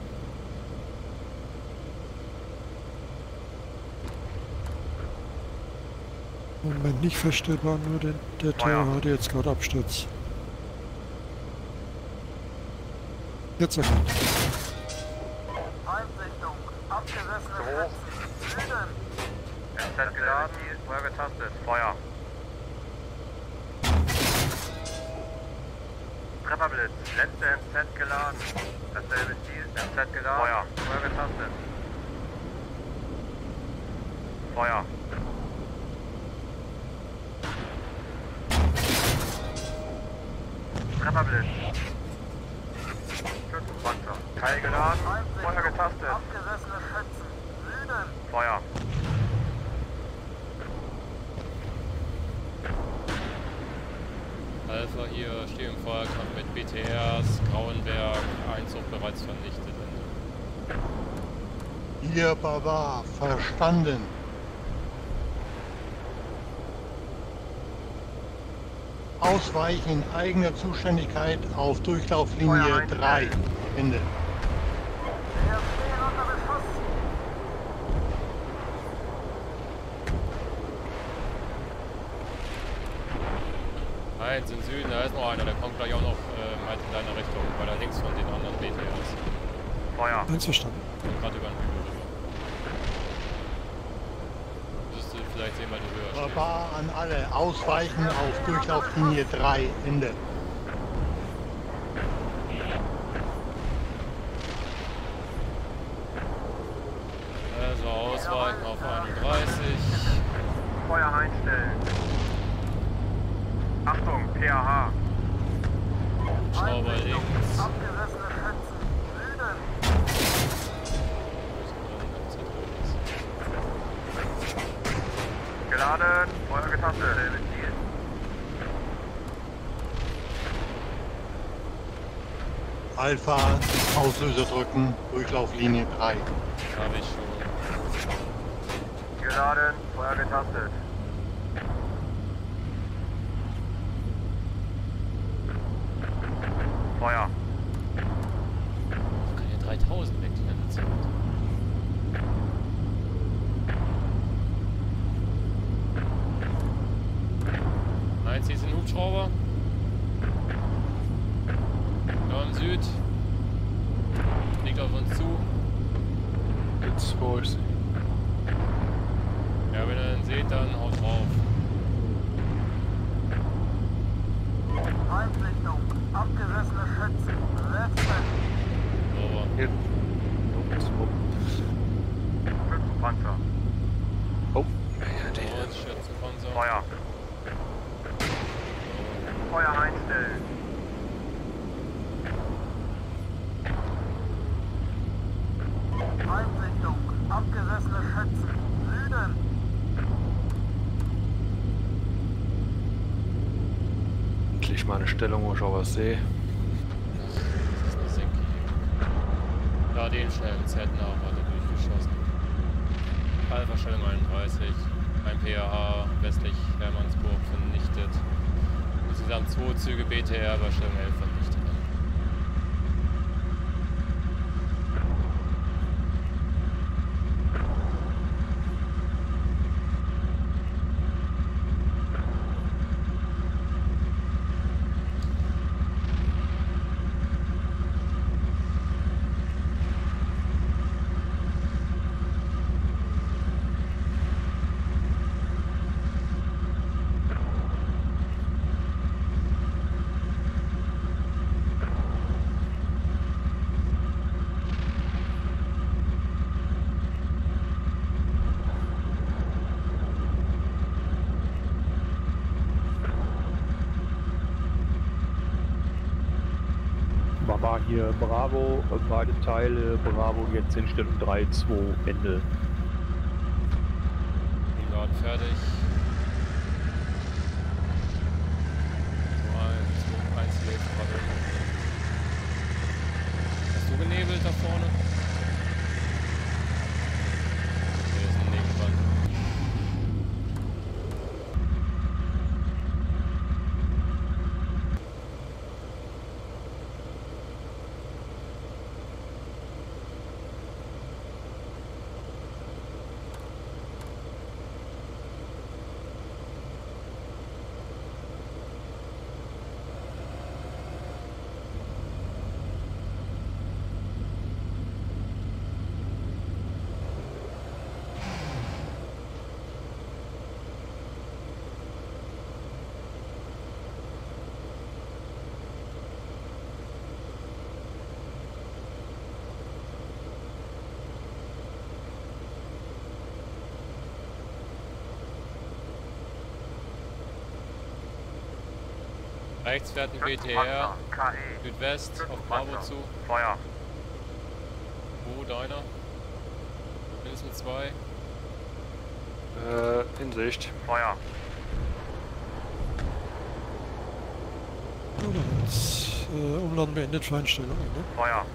Moment nicht feststellbar, nur den, der Feuer. Tower hatte jetzt gerade Absturz. Jetzt erkannt. Feindsichtung. Abgerissene. Schützen. Süden. SZ geladen, Feuer getastet. Feuer. Trefferblitz, letzte MZ geladen. Dasselbe Ziel, MZ geladen. Feuer. Feuer getastet. Feuer. Trefferblitz. Schützenpanzer. Keil geladen, Feuer Feindsichtung. getastet. Abgerissene Schützen. Süden. Feuer. Alpha hier, stehe im Feuerkampf mit BTRs, Grauenberg, Einzug bereits vernichtet. Ende. Hier Barbar, verstanden. Ausweichen in eigener Zuständigkeit auf Durchlauflinie einstellen. 3. Ende. Wir stehen unter Beschuss. Eins im Süden, da ist noch einer, der kommt gleich auch noch ähm, halt in deine Richtung, weil er links von den anderen BTRs. Feuer. Eins verstanden. Kommt gerade über den Hügel rüber. Müsstest du vielleicht sehen, weil du höher stehst. Barbar an alle, ausweichen auf Durchlauflinie 3. Ende. Also ausweichen auf 31. Feuer einstellen. Achtung, PAH. Schrauber links. Abgerissene Schützen. Süden. Geladen, Feuer getastet. Selbe Ziel. Alpha, Auslöser drücken, Durchlauflinie 3. Habe ich schon. Geladen, Feuer getastet. Feuer. Keine 3000 weg die ganze Zeit. Eins, hier ist ein Hubschrauber. Norden Süd. Fliegt auf uns zu. Jetzt wo ich sie. Ja, wenn ihr ihn seht, dann haut drauf. Feindsichtung. Abgerissene Schützen. Westen. Sauber. Hier. Oh, zwei. Schützenpanzer. Oh. Ja, der. Und Schützenpanzer. Feuer. Feuer einstellen. Feindsichtung. Abgerissene Schützen. Süden. Endlich mal eine Stellung, wo ich auch was sehe. hier Bravo, beide Teile, Bravo jetzt in Stellung 3, 2, Ende. Rechts fährt ein BTR, Südwest, auf Bravo zu. Feuer. Wo, deiner? Mindestens zwei. Äh, in Sicht. Feuer. Nun, äh, Umladen beendet, Feinstellung. Ne? Feuer.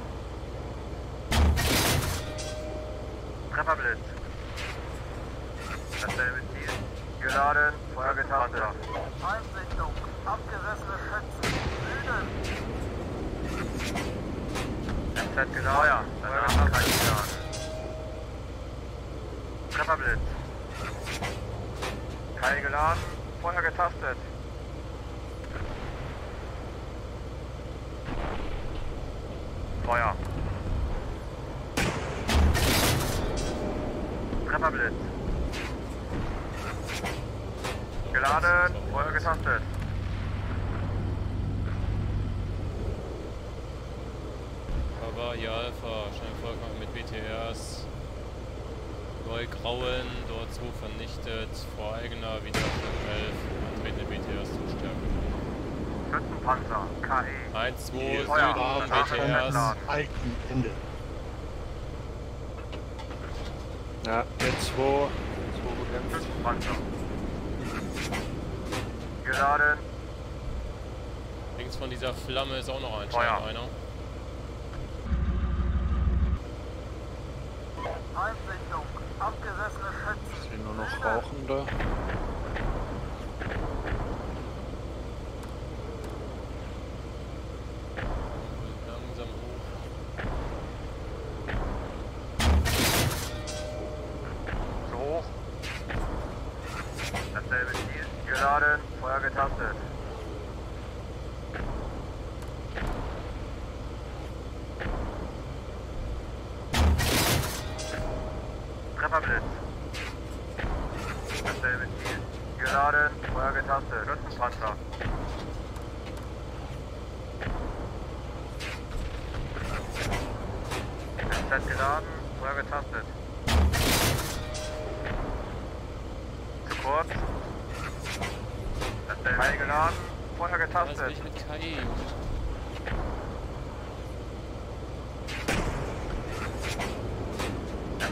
Yes.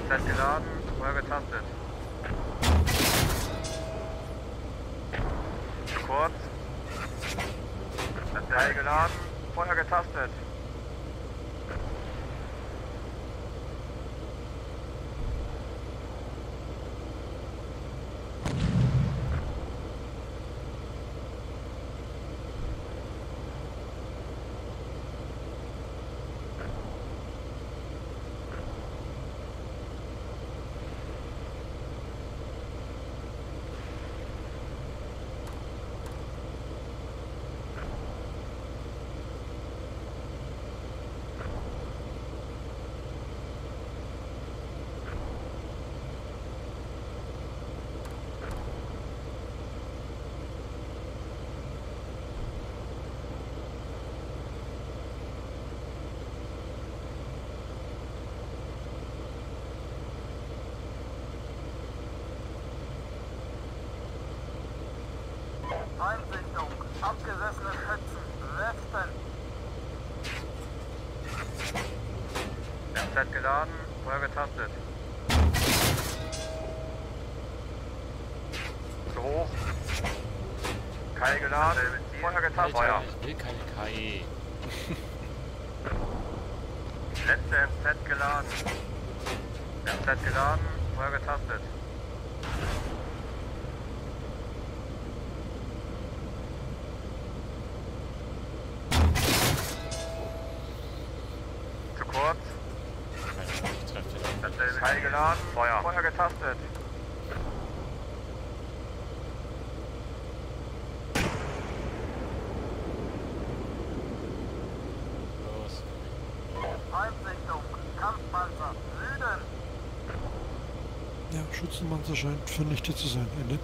Zeit geladen, Feuer getastet. Kurz. Zeit geladen, Feuer getastet. Schützenpanzer scheint vernichtet zu sein. Ende.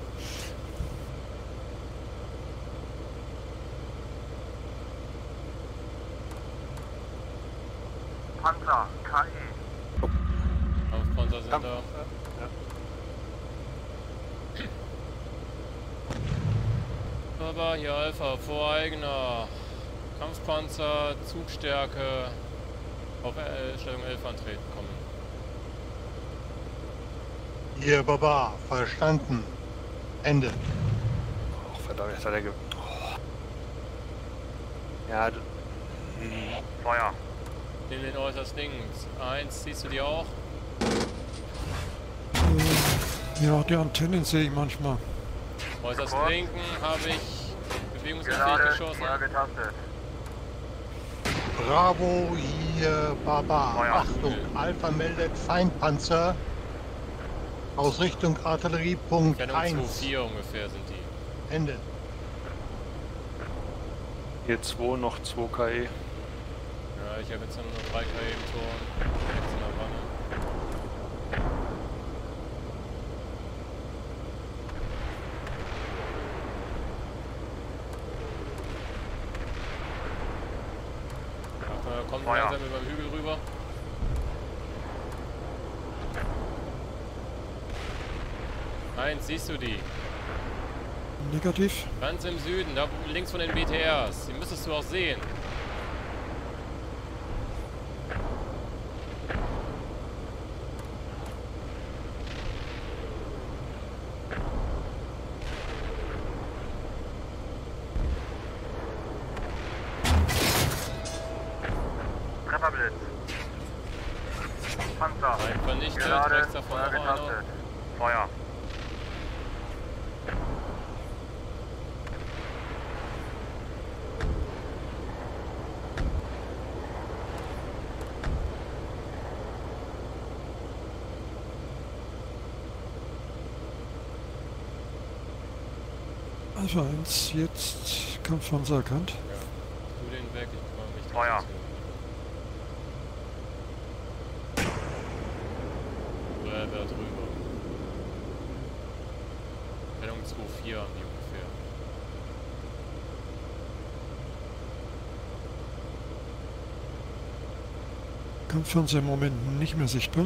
Panzer, KE. Kampfpanzer sind Kampf- da. Aber hier Alpha, Voreigener. Kampfpanzer, Zugstärke. Auf Stellung 11 antreten kommen. Ihr Baba, verstanden. Ende. Oh, verdammt, jetzt hat er ge... Oh. Ja, du... Hm. Feuer. In den äußerst links. Eins, siehst du die auch? Ja, die Antennen sehe ich manchmal. Äußerst Sofort. linken habe ich bewegungsunfähig geschossen. Getastet. Bravo, hier Baba. Feuer. Achtung, Alpha meldet Feindpanzer. Aus Richtung Artilleriepunkt Kennung 1. 2-4 ungefähr sind die. Ende. Hier 2, noch 2 KE. Ja, ich habe jetzt nur noch 3 KE im Turm. Jetzt in der Wanne. Ach, äh, kommt Feuer. langsam über den Hügel rüber. Eins, siehst du die? Negativ. Ganz im Süden, da links von den BTRs. Die müsstest du auch sehen. Trefferblitz. Panzer. Ein vernichtet, Geladen, rechts davon Feuer noch einer. getastet. Feuer. Alpha 1, jetzt Kampfpanzer erkannt. Ja. Tu den weg, ich kümmere mich Feuer. Wer da drüber? Stellung 2-4 haben die ungefähr. Kampfpanzer im Moment nicht mehr sichtbar.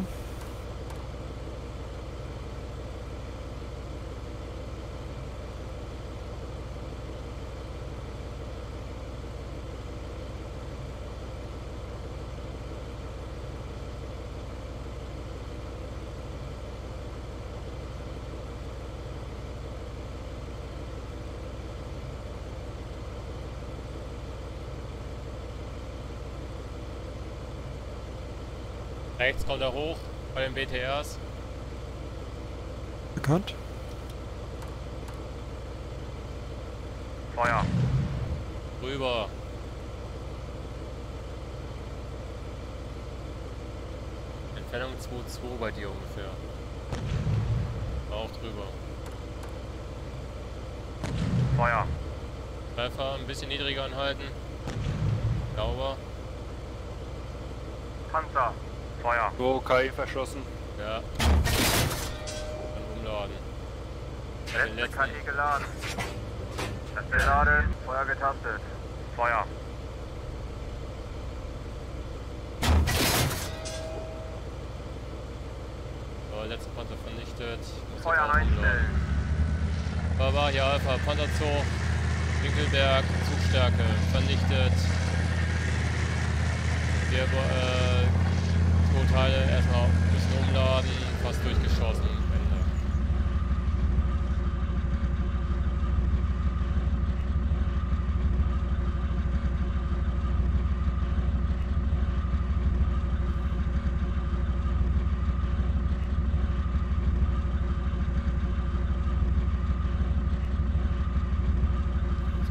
Rechts kommt er hoch bei den BTRs. Erkannt. Feuer. Rüber. Entfernung 2-2 bei dir ungefähr. Auch drüber. Feuer. Treffer ein bisschen niedriger anhalten. Sauber. Panzer. Feuer. 2 KE verschossen. Ja. Dann umladen. Den Letzte. KE geladen. Letzte geladen. Feuer getastet. Feuer. So, letzter Panzer vernichtet. Muss Feuer einstellen. Baba, hier Alpha, Panzerzoo, Winkelberg, Zugstärke, vernichtet. Wir, äh, Expo-Teile erstmal ein bisschen umladen, fast durchgeschossen. Ende.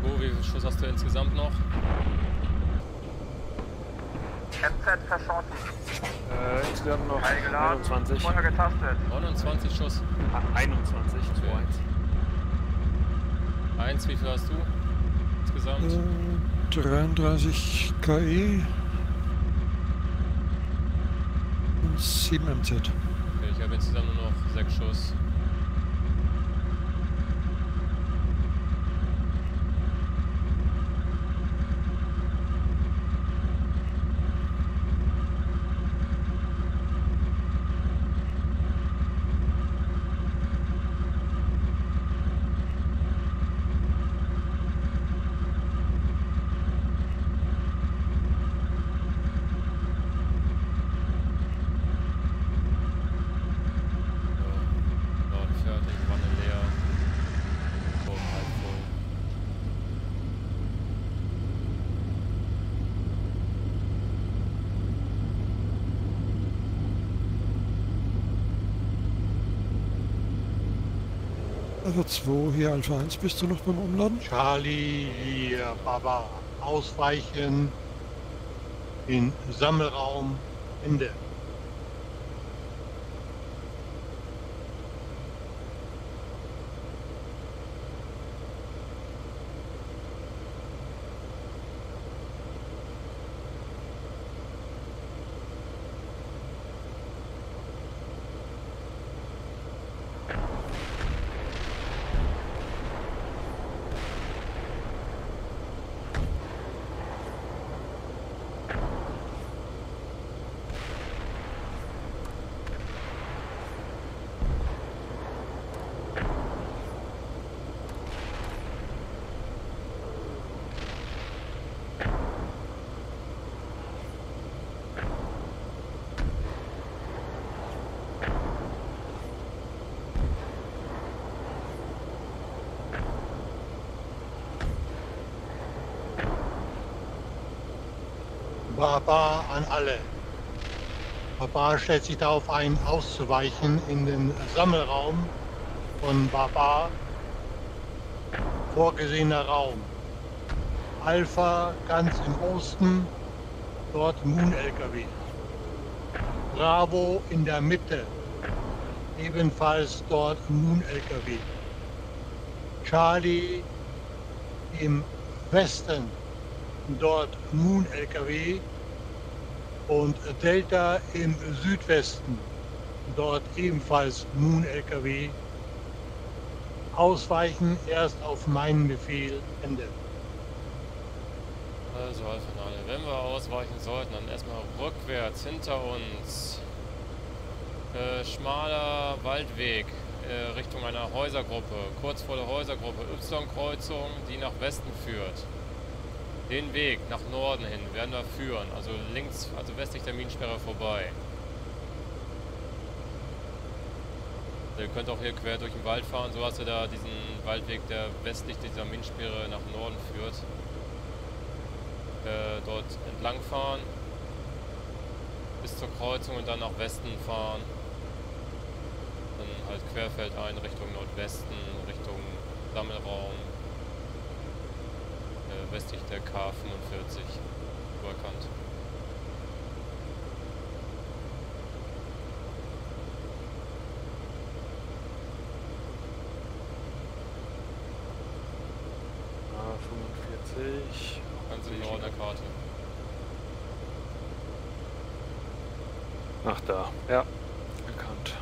So, wie viel Schuss hast du insgesamt noch? MZ verschossen. Äh, insgesamt noch Teil geladen. 21. Feuer getastet. 29 Schuss. Ah, 21, 2-1. 1, wie viel hast du insgesamt? Äh, 33 KE und 7 MZ. Okay, ich habe insgesamt nur noch 6 Schuss. So, Norden fertig, Wanne leer. Boden halb voll. Also 2 hier Alpha 1, bist du noch beim Umladen? Charlie, hier, Baba, ausweichen in Sammelraum, Ende. Baba an alle. Baba stellt sich darauf ein, auszuweichen in den Sammelraum von Baba. Vorgesehener Raum. Alpha ganz im Osten, dort Moon-LKW. Bravo in der Mitte, ebenfalls dort Moon-LKW. Charlie im Westen, dort Moon-LKW und Delta im Südwesten, dort ebenfalls Moon-LKW. Ausweichen erst auf meinen Befehl, Ende. Also Halbfinale. Wenn wir ausweichen sollten, dann erstmal rückwärts hinter uns. Äh, schmaler Waldweg äh, Richtung einer Häusergruppe. Kurz vor der Häusergruppe. Y-Kreuzung, die nach Westen führt. Den Weg nach Norden hin werden wir führen. Also links, also westlich der Minensperre vorbei. Ihr könnt auch hier quer durch den Wald fahren. So hast du da diesen Waldweg, der westlich dieser Minensperre nach Norden führt äh, dort entlang fahren bis zur Kreuzung und dann nach Westen fahren. Dann halt querfeldein Richtung Nordwesten, Richtung Sammelraum, äh, westlich der K45 überkannt. Ah, 45. Ganz im Norden der Karte. Ach da, ja. Erkannt.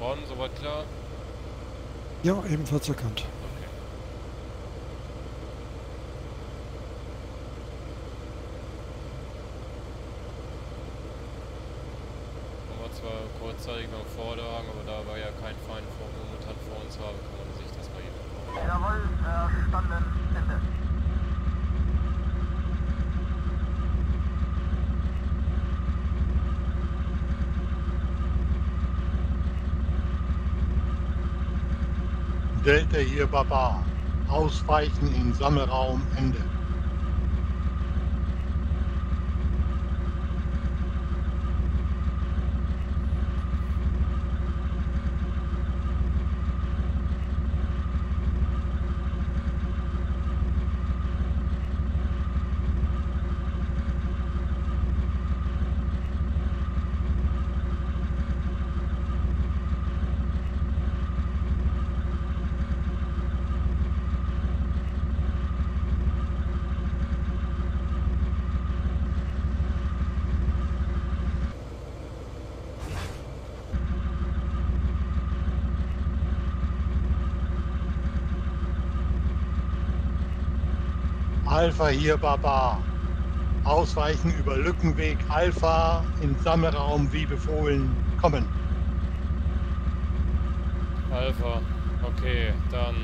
Bonn, soweit klar? Ja, ebenfalls erkannt. Okay. Haben wir zwar kurzzeitig beim Vorderrang, aber da wir ja keinen Feind vor, momentan vor uns haben, kann man sich das mal eben Jawohl, verstanden. Ende. Delta hier Barbar. Ausweichen in Sammelraum Ende. Alpha hier Barbar. Ausweichen über Lückenweg Alpha in Sammelraum wie befohlen. Kommen. Alpha, okay, dann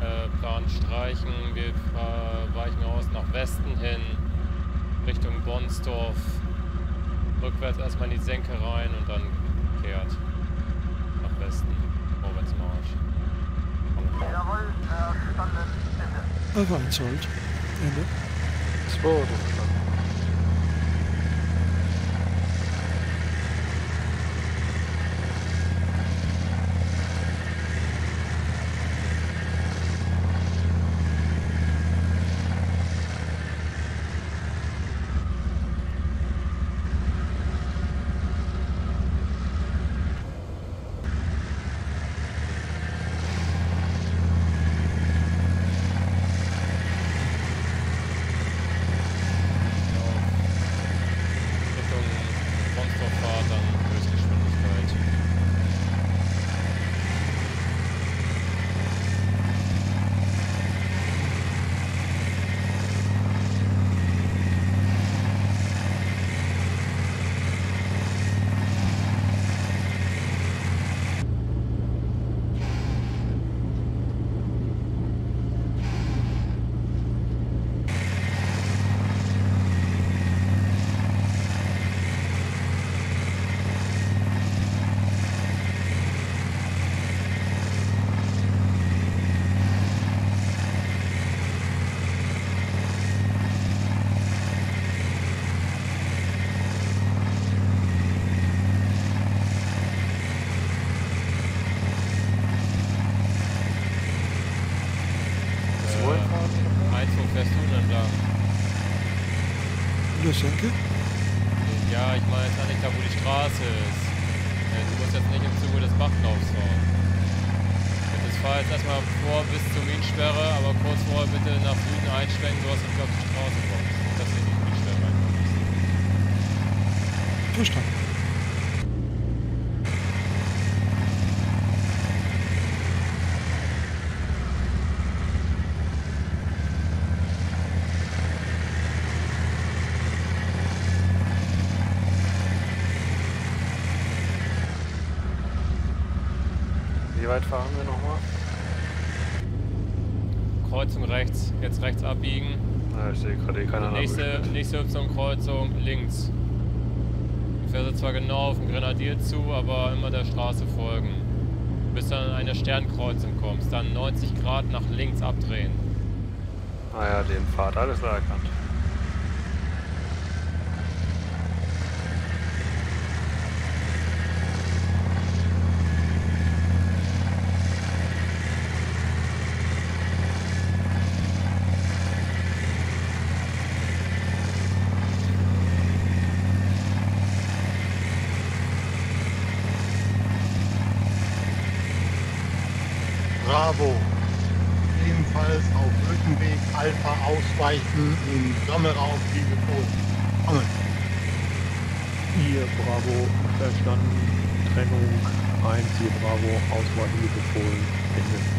äh, Plan streichen. Wir äh, weichen aus nach Westen hin, Richtung Bonsdorf. Rückwärts erstmal in die Senke rein und dann kehrt nach Westen. Vorwärtsmarsch. Jawohl, verstanden. Ende. Alpha 1 Halt. Ende. Das wurde verstanden. Richtung Bonsdorf fahrt, dann Höchstgeschwindigkeit. Wohin fahren wir nochmal? Eins, wo fährst du denn entlang? In der Senke? Ja, ich meine jetzt eigentlich da, wo die Straße ist. Äh, Du musst jetzt nicht im Zuge des Bachlaufs fahren. Fahr jetzt erstmal vor bis zur Minensperre, aber kurz vorher bitte nach Süden einschwenken, so dass du auf die Straße kommst. Dass du in die Minensperre reinkommst. Verstanden. Wie weit fahren wir nochmal? Kreuzung rechts, jetzt rechts abbiegen. Na, ich sehe gerade eh keiner Nächste, nächste Y-Kreuzung links. Fährst jetzt zwar genau auf den Grenadier zu, aber immer der Straße folgen. Bis dann an eine Sternkreuzung kommst, dann 90 Grad nach links abdrehen. Ah ja, den Pfad, alles klar erkannt. Bravo. Ebenfalls auf Rückenweg Alpha ausweichen in Sammelraum wie befohlen. Kommen. Hier Bravo, verstanden. Trennung 1, hier Bravo, Ausweichen wie befohlen. Ende.